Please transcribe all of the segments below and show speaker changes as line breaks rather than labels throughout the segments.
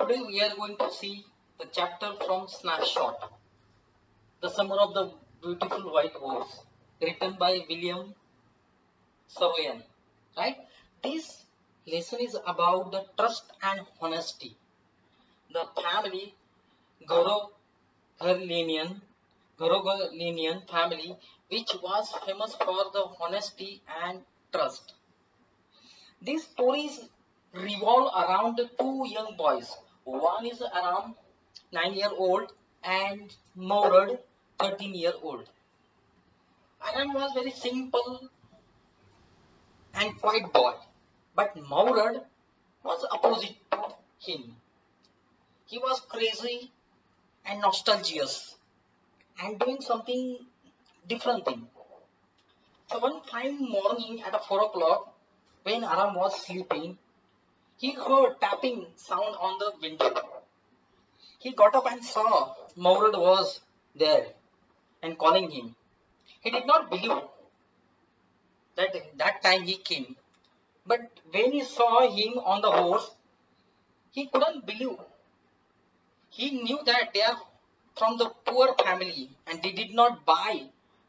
Today we are going to see the chapter from Snapshot, The Summer of the Beautiful White Horse, written by William Saroyan. Right? This lesson is about the trust and honesty. The family Garoghlanian, Garoghlanian family, which was famous for the honesty and trust. These stories revolve around two young boys. One is around 9 year old and Mourad 13 year old. Aram was very simple and quiet boy, but Mourad was opposite to him. He was crazy and nostalgious and doing something different thing. So one fine morning at 4 o'clock, when Aram was sleeping, he heard tapping sound on the window. He got up and saw Mourad was there and calling him. He did not believe that that time he came. But when he saw him on the horse, he couldn't believe. He knew that they are from the poor family and they did not buy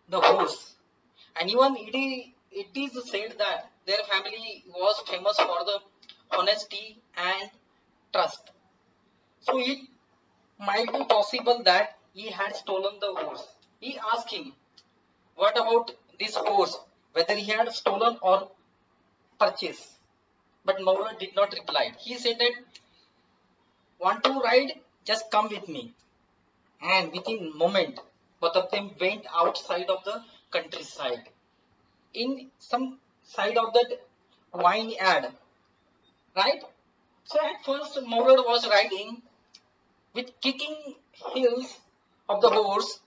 the horse. And even it is, it is said that their family was famous for the honesty and trust. So it might be possible that he had stolen the horse. He asked him, what about this horse, whether he had stolen or purchased. But Mourad did not reply. He said that, want to ride? Just come with me. And within moment, both of them went outside of the countryside. In some side of that wine ad, right? So at first Mourad was riding with kicking heels of the horse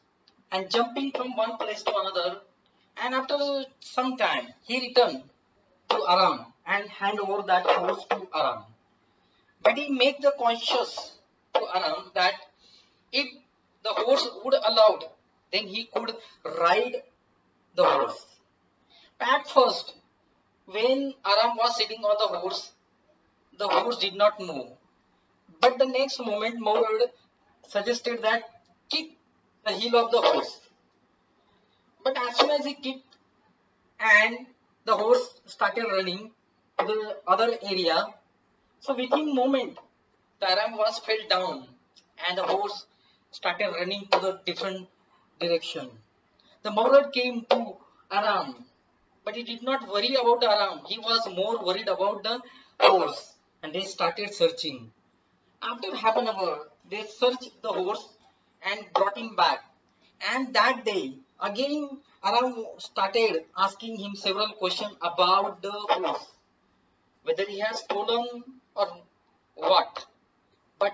and jumping from one place to another and after some time he returned to Aram and hand over that horse to Aram. But he made the conscious to Aram that if the horse would allowed then he could ride the horse. At first when Aram was sitting on the horse the horse did not move. But the next moment Mourad suggested that kick the heel of the horse. But as soon as he kicked and the horse started running to the other area, so within moment the Aram was fell down and the horse started running to the different direction. The Mourad came to Aram, but he did not worry about Aram. He was more worried about the horse and they started searching. After half an hour, they searched the horse and brought him back. And that day, again, Aram started asking him several questions about the horse, whether he has stolen or what. But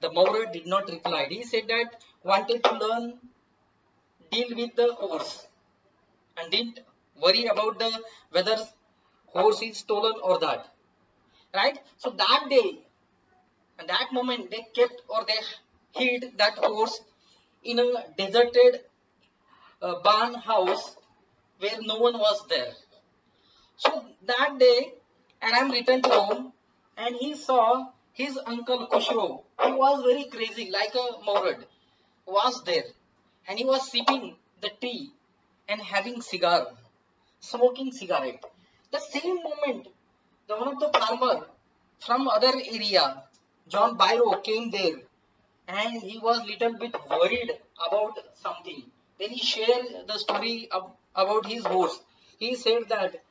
the Mourad did not reply. He said that wanted to learn deal with the horse and didn't worry about the whether horse is stolen or that right? So that day and that moment they kept or they hid that horse in a deserted uh, barn house where no one was there. So that day Aram returned home and he saw his uncle Kushro who was very crazy like a Mourad was there. And he was sipping the tea and having cigar smoking cigarette. The same moment the one of the farmer from other area, John Byro came there and he was a little bit worried about something. Then he shared the story of, about his horse. He said that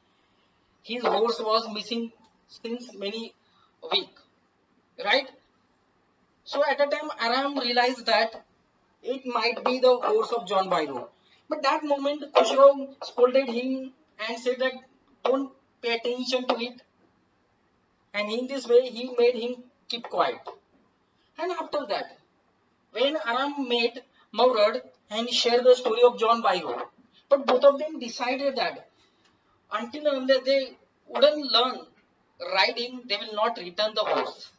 his horse was missing since many week, right? So at the time Aram realized that it might be the horse of John Byro. But that moment Kushro scolded him and said that don't pay attention to it and in this way he made him keep quiet. And after that, when Aram met Mourad and shared the story of John Byro, but both of them decided that until unless they wouldn't learn riding, they will not return the horse.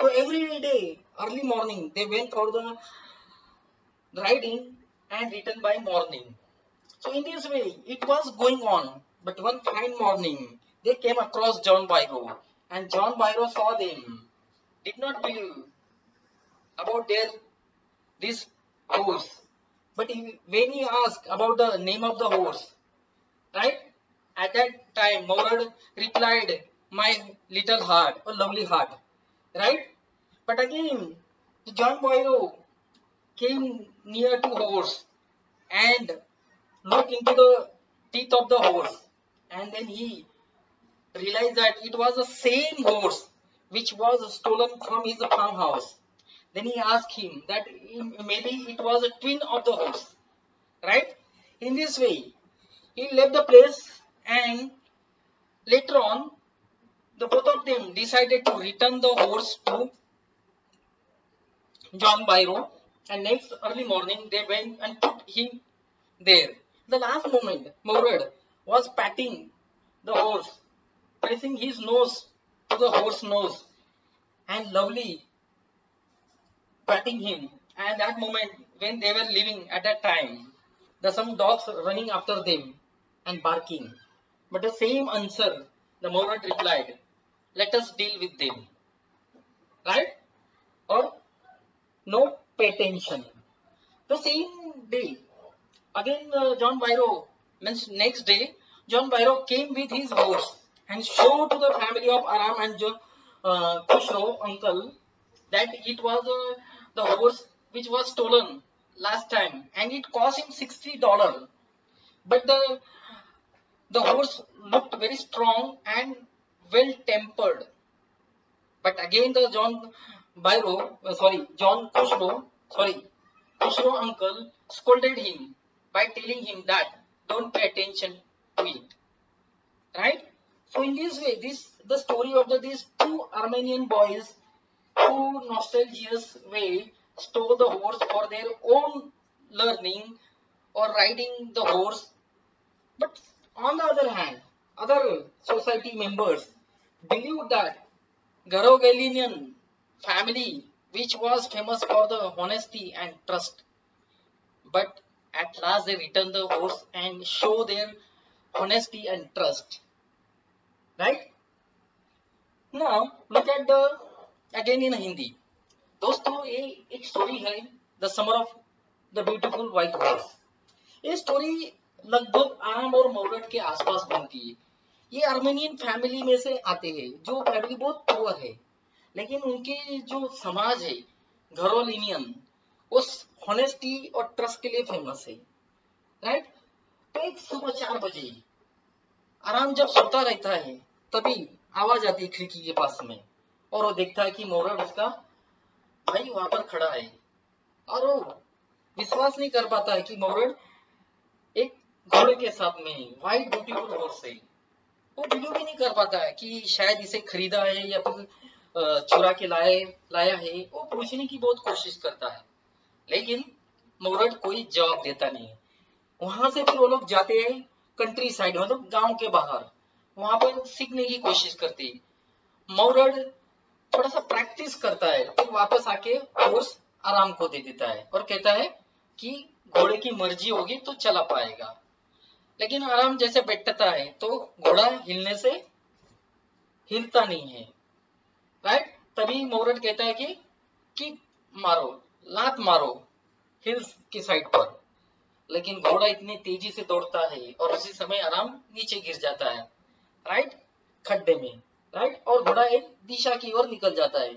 So every day, early morning, they went for the riding and returned by morning. So in this way, it was going on. But one fine morning, they came across John Byro and John Byro saw them did not believe about their this horse. But he, when he asked about the name of the horse, right? At that time, Mourad replied, "My little heart, a lovely heart," right? But again, John Byro came near to horse and looked into the teeth of the horse, and then he realized that it was the same horse which was stolen from his farmhouse. Then he asked him that maybe it was a twin of the horse, right? In this way, he left the place and later on, the both of them decided to return the horse to John Byro and next early morning they went and put him there. The last moment, Mourad was patting the horse, pressing his nose to the horse nose and lovely patting him. And that moment when they were living at that time, the some dogs running after them and barking. But the same answer, the Mourad replied, let us deal with them. Right? Or no pay attention. The same day, again uh, John Byro, means next day, John Byro came with his horse and show to the family of Aram and uh, uncle, that it was uh, the horse which was stolen last time and it cost him $60. But the, the horse looked very strong and well tempered. But again the John Byro, uh, sorry, John Kushro, sorry, Kushro uncle scolded him by telling him that don't pay attention to it. Right? So in this way, this the story of the, these two Armenian boys who nostalgious way stole the horse for their own learning or riding the horse. But on the other hand, other society members believed that Garoghlanian family which was famous for the honesty and trust. But at last they return the horse and show their honesty and trust. Right? Now look at the, again in Hindi. दोस्तों, ये एक story है the summer of the beautiful white horse ये story लगभग आम और मौरट के आसपास बनती है। ये आर्मेनियन फैमिली में से आते हैं, जो फैमिली बहुत पुअर है। लेकिन उनके जो समाज है घरोलिनियन उस हॉनेस्टी और ट्रस्ट के लिए फ़ेमस है। राइट तो एक सुबह चार बजे, आराम जब सोता रहता है तभी आवाज़ आती है खिड़की के पास में। और वो देखता है कि मोरड उसका भाई वहाँ पर खड़ा है। और वो विश्वास नहीं कर पाता है कि मोरड एक घोड़े के साथ में है व्हाइट ब्यूटीफुल हॉर्स है। वो बिलीव भी नहीं कर पाता है कि शायद इसे खरीदा है या फिर चुरा के लाए, लाया है। वो पूछने की बहुत कोशिश करता है। लेकिन मोरड कोई जवाब देता नहीं वहाँ से फिर वो लोग जाते हैं कंट्री साइड मतलब गाँव के बाहर। वहाँ पर सीखने की कोशिश करते। हैं मोरड थोड़ा सा प्रैक्टिस करता है, फिर वापस आके फोर्स आराम को दे देता है और कहता है कि घोड़े की मर्ज़ी होगी तो चला पाएगा। लेकिन आराम जैसे बैठता है तो घोड़ा हिलने से हिलता नहीं है। राइट? तभी मोरट कहता है कि कि मारो, लात मारो हिल्स की साइड पर। लेकिन घोड़ा इतनी तेज़ी से दौड़ता है और उसी समय आराम नीचे गिर जाता है। राइट? खड्डे में। राइट? और घोड़ा एक दिशा की ओर निकल जाता है।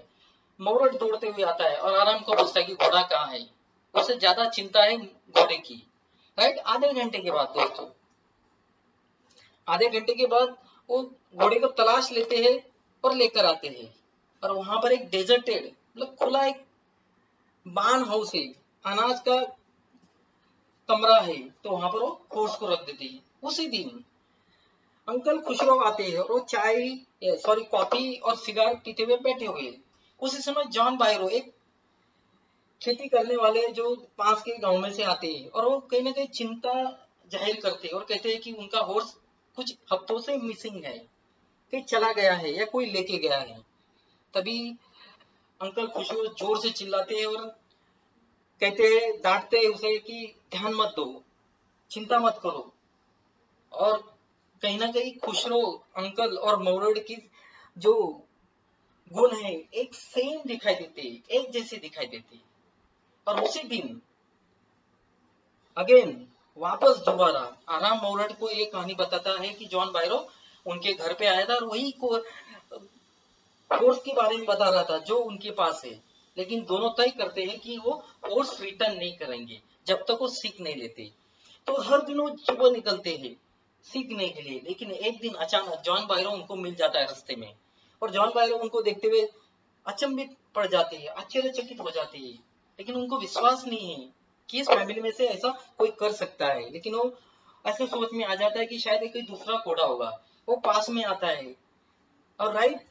मोरट दौड़ते हुए आता है और आराम को पूछता है कि घोड़ा कहाँ है। उसे ज़्यादा चिंता है घोड़े की। राइट? आधे घंटे के बाद दोस्तों। आधे घंटे के बाद वो घोड़े को तलाश लेते हैं और लेकर आते हैं। और वहाँ पर एक डेजर्टेड मतलब खुला एक बान हाउस है। अनाज का कमरा है। तो वहाँ पर वो कोर्स को रख देते हैं। उसी दिन अंकल खुशरो आते हैं। और वो चाय सॉरी कॉफ़ी और सिगार पीते हुए बैठे हुए उसी समय जॉन बायरो एक खेती करने वाले जो पास के गाँव में से आते हैं और वो कहीं ना कहीं चिंता ज़ाहिर करते हैं और कहते हैं कि उनका हॉर्स कुछ हफ्तों से मिसिंग है। कहीं चला गया है या कोई लेके गया है। तभी अंकल खुशबू ज़ोर से चिल्लाते हैं और कहते हैं, डांटते हैं उसे कि ध्यान मत दो, चिंता मत करो। और कहीं ना कहीं खुशरो अंकल और मौरड की जो गुण है, एक सेम दिखाई देते, एक जैसे दिखाई देते। और उसी दिन अगेन वापस दोबारा, आराम मोरड को एक कहानी बताता है कि जॉन बायरो उनके घर पे आया था और वही को, कोर्स के बारे में बता रहा था, जो उनके पास है। लेकिन दोनों तय करते हैं कि वो कोर्स रिटर्न नहीं करेंगे, जब तक वो सीख नहीं लेते। तो हर दिन वो सुबह निकलते हैं। सीखने के लिए। लेकिन एक दिन अचानक जॉन बायरो उनको मिल जाता है रास्ते में। और जॉन बायरो उनको देखते हुए अचंभित पड़ जाते हैं, आश्चर्यचकित हो जाते हैं। लेकिन उनको विश्वास नहीं है कि इस फैमिली में से ऐसा कोई कर सकता है। लेकिन वो ऐसे सोच में आ जाता है कि शायद कोई दूसरा घोड़ा होगा। वो पास में आता है और राइट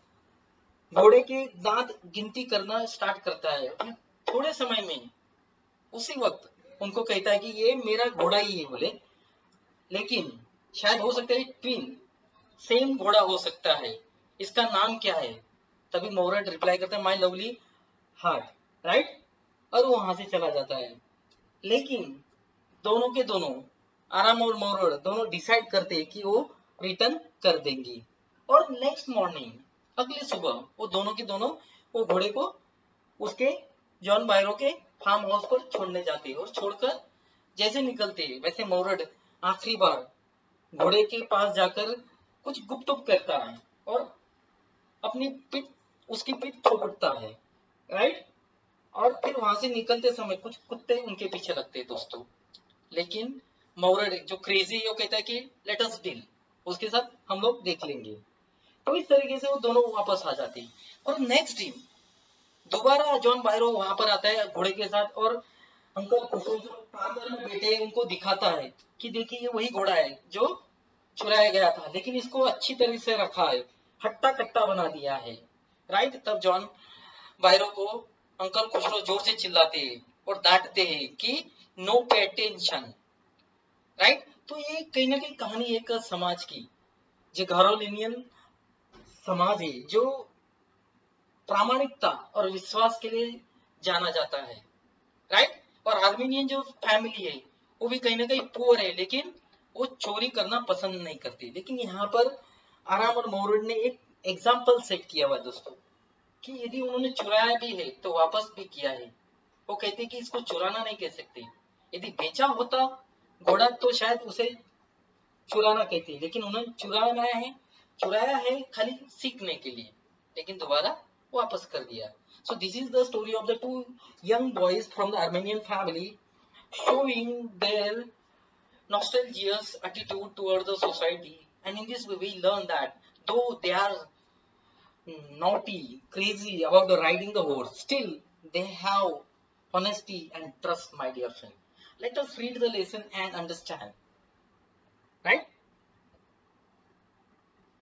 घोड़े के दांत गिनती करना स्टार्ट करता है। थोड़े समय में उसी वक्त उनको कहता है कि ये मेरा घोड़ा ही है बोले। लेकिन शायद हो सकता है ट्विन सेम घोड़ा हो सकता है। इसका नाम क्या है? तभी मोरट रिप्लाई करता है माई लवली हार्ट राइट और वो वहाँ से चला जाता है। लेकिन दोनों के दोनों, आराम और मोरड दोनों डिसाइड करते हैं कि वो रिटर्न कर देंगी। और नेक्स्ट मॉर्निंग अगले सुबह, वो दोनों के दोनों, वो घोड़े को उसके जॉन बायरो के फार्म हाउस पर छोड़ने जाते और छोड़कर जैसे निकलते वैसे मोरड आखिरी बार घोड़े के पास जाकर कुछ गुप्त करता है और अपनी पीठ उसकी पीठ ठोकता है राइट और फिर वहाँ से निकलते समय कुछ कुत्ते उनके पीछे लगते हैं दोस्तों। लेकिन मौरड जो क्रेजी है, वो कहता है कि लेट अस डील उसके साथ हम लोग देख लेंगे। तो इस तरीके से वो दोनों वापस आ जाते हैं। और नेक्स्ट डे दोबारा जॉन बायरो वहाँ पर आता है घोड़े के साथ और अंकल खुशबू जो में बैठे उनको दिखाता है कि देखिए ये वही घोड़ा है जो चुराया गया था, लेकिन इसको अच्छी तरह से रखा है हट्टा कट्टा बना दिया है। राइट तब जॉन बायरो को अंकल खुशरो ज़ोर से चिल्लाते हैं और डांटते हैं कि नो पे टेंशन राइट तो ये कहीं ना कहीं कहानी एक समाज की, जो घरोलिनियन समाज है, जो प्रामाणिकता और विश्वास के लिए जाना जाता है। राइट और आर्मीनियन जो फैमिली है, वो भी कहीं ना कहीं पुअर है, लेकिन वो चोरी करना पसंद नहीं करती। लेकिन यहाँ पर आराम और मोरड ने एक एग्ज़ाम्पल सेट किया हुआ दोस्तों, कि यदि उन्होंने चुराया भी है तो वापस भी किया है। वो कहते हैं कि इसको चुराना नहीं कह सकते। यदि बेचा होता, घोड़ा तो शायद उसे चुराना कहते लेकिन उन्होंने चुराना है, चुराया है खाली सीखने के लिए, लेकिन दोबारा वापस कर दिया। So this is the story of the two young boys from the armenian family showing their nostalgious attitude towards the society and in this way we learn that though they are naughty, crazy about the riding the horse, still they have honesty and trust, my dear friend. Let us read the lesson and understand.